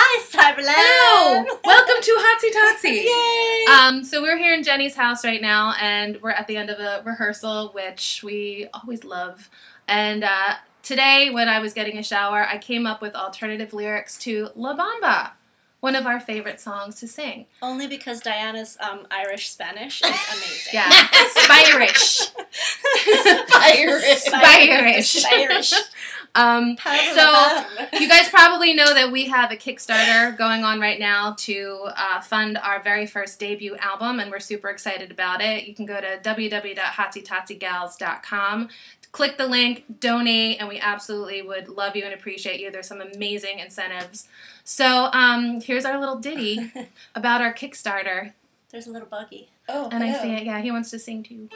Hi, Cyberland. Hello. Welcome to Hotsy Totsy. Yay. Um, so we're here in Jenny's house right now, and we're at the end of a rehearsal, which we always love. And uh, today, when I was getting a shower, I came up with alternative lyrics to La Bamba, one of our favorite songs to sing. Only because Diana's um, Irish Spanish is amazing. Yeah, Spirish. Spirish. Spirish. Spirish. Um, so you guys probably know that we have a Kickstarter going on right now to uh, fund our very first debut album, and we're super excited about it. You can go to www.hotsytotsygals.com, click the link, donate, and we absolutely would love you and appreciate you. There's some amazing incentives. So um, here's our little ditty about our Kickstarter. There's a little buggy. Oh, And I hello. see it. Yeah, he wants to sing too.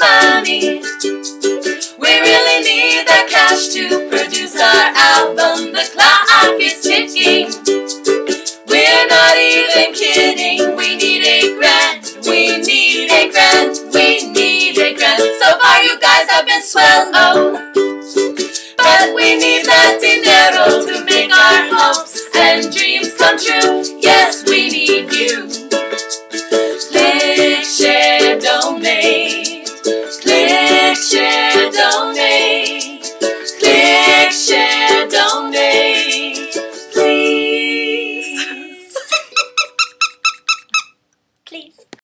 Money. We really need that cash to produce our album. The clock is ticking. We're not even kidding. We need a grant. We need a grant. We need a grant. So far, you guys have been swell. Oh. But we need that dinero to make our hopes and dreams come true. Yes, we